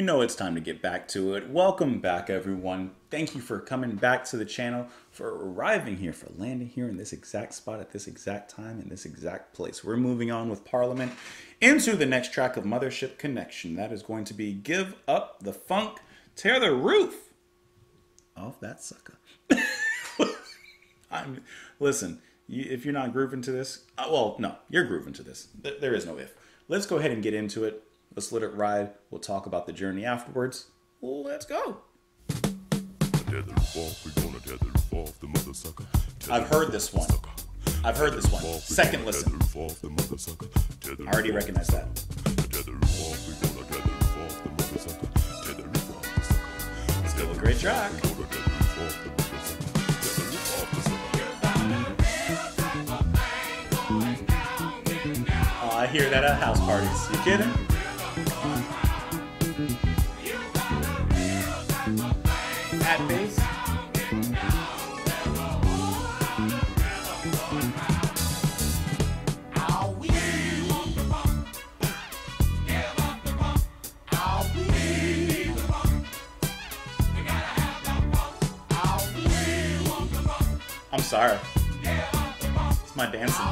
you know it's time to get back to it. Welcome back, everyone. Thank you for coming back to the channel, for arriving here, for landing here in this exact spot at this exact time in this exact place. We're moving on with Parliament into the next track of Mothership Connection. That is going to be Give Up the Funk, Tear the Roof off that sucker. I'm, listen, you, if you're not grooving to this, uh, well, no, you're grooving to this. There is no if. Let's go ahead and get into it. Let's let it ride. We'll talk about the journey afterwards. Let's go. I've heard this one. I've heard this one. Second listen. I already recognize that. Still a great track. Oh, I hear that at house parties. You kidding? I'm sorry. It's my dancing.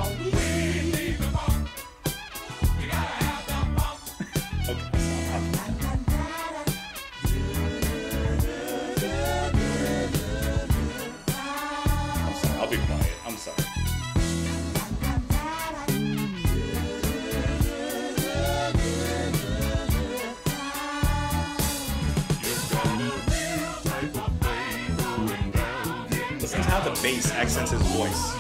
okay. I'll be quiet. Bass accents his voice.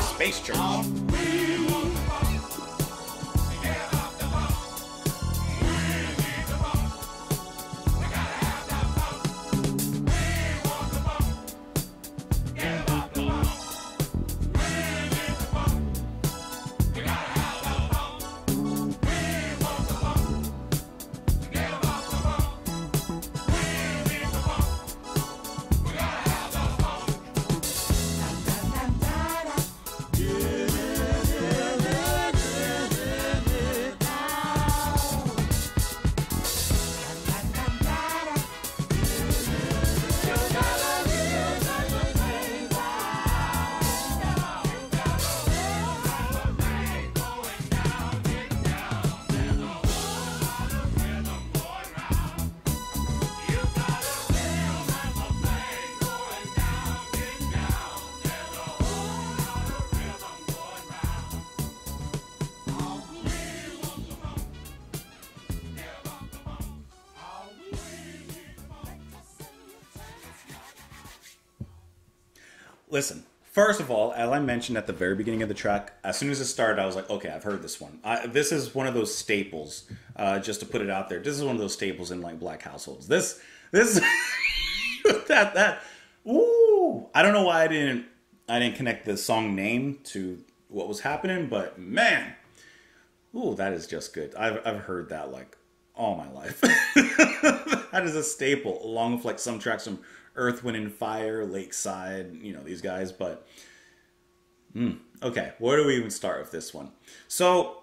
Space church. Listen, first of all, as I mentioned at the very beginning of the track, as soon as it started, I was like, okay, I've heard this one. I, this is one of those staples. Uh, just to put it out there, this is one of those staples in like black households. This, this, that, that. Ooh, I don't know why I didn't, I didn't connect the song name to what was happening, but man, ooh, that is just good. I've, I've heard that like all my life. that is a staple, along with like some tracks from Earth, Wind, and Fire, Lakeside, you know, these guys. But, mm, okay, where do we even start with this one? So,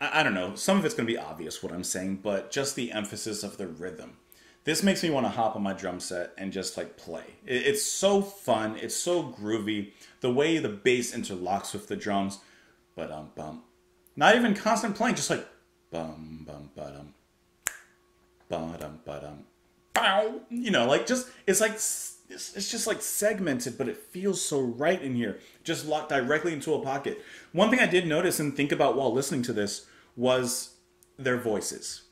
I, I don't know. Some of it's going to be obvious what I'm saying, but just the emphasis of the rhythm. This makes me want to hop on my drum set and just like play. It, it's so fun. It's so groovy. The way the bass interlocks with the drums, but um bum, not even constant playing, just like bum bum ba dum, ba dum ba dum, bow. You know, like just it's like it's, it's just like segmented, but it feels so right in here, just locked directly into a pocket. One thing I did notice and think about while listening to this was their voices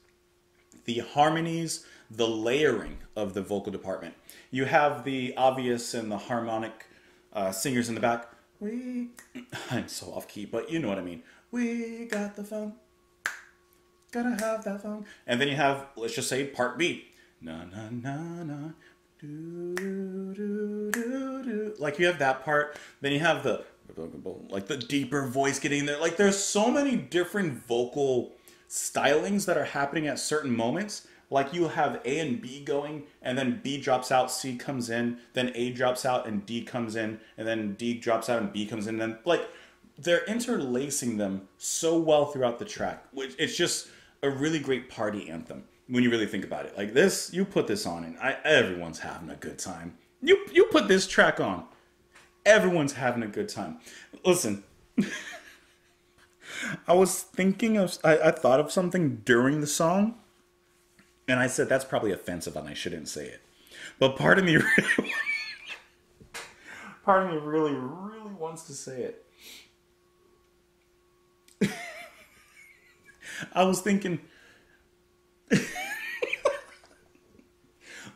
the harmonies, the layering of the vocal department. You have the obvious and the harmonic uh, singers in the back. We, I'm so off key, but you know what I mean. We got the funk, gotta have that funk. And then you have, let's just say, part B. Na na na na. Do, do, do, do. Like you have that part, then you have the like the deeper voice getting there. Like there's so many different vocal stylings that are happening at certain moments. Like you have A and B going, and then B drops out, C comes in, then A drops out, and D comes in, and then D drops out, and B comes in. And then like they're interlacing them so well throughout the track, which it's just a really great party anthem when you really think about it. Like this, you put this on, and I, everyone's having a good time. You you put this track on, everyone's having a good time. Listen. I was thinking of, I, I thought of something during the song, and I said that's probably offensive and I shouldn't say it. But part of me, really, part of me really, really wants to say it. I was thinking,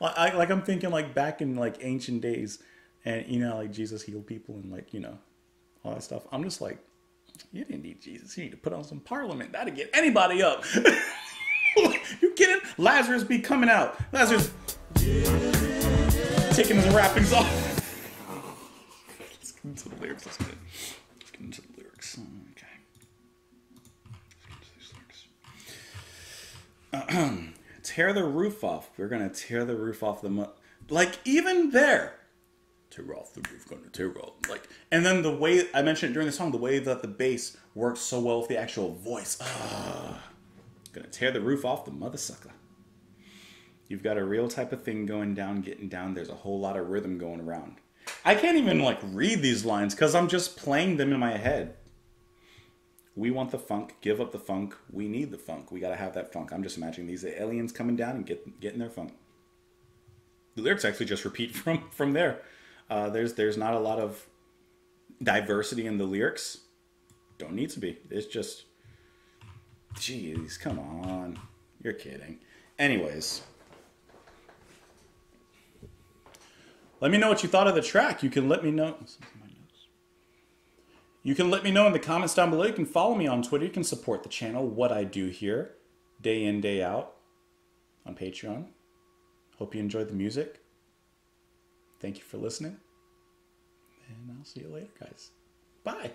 like, I, like I'm thinking like back in like ancient days, and you know like Jesus healed people and like you know all that stuff. I'm just like, you didn't need Jesus. You need to put on some Parliament. That'd get anybody up. you kidding? Lazarus be coming out. Lazarus taking his wrappings off. Let's get into the lyrics. Let's get, let's get into the lyrics. Oh, okay. Let's get into these lyrics. tear the roof off. We're gonna tear the roof off the mo- like even there. Tear off the roof, gonna tear off like, and then the way I mentioned it during the song, the way that the bass works so well with the actual voice. Ah, gonna tear the roof off the mother sucker. You've got a real type of thing going down, getting down. There's a whole lot of rhythm going around. I can't even like read these lines because I'm just playing them in my head. We want the funk. Give up the funk. We need the funk. We gotta have that funk. I'm just imagining these aliens coming down and get getting their funk. The lyrics actually just repeat from from there. Uh, there's there's not a lot of diversity in the lyrics. Don't need to be. It's just, jeez, come on. You're kidding. Anyways, let me know what you thought of the track. You can let me know. You can let me know in the comments down below. You can follow me on Twitter. You can support the channel, what I do here, day in, day out on Patreon. Hope you enjoyed the music. Thank you for listening. And I'll see you later, guys. Bye.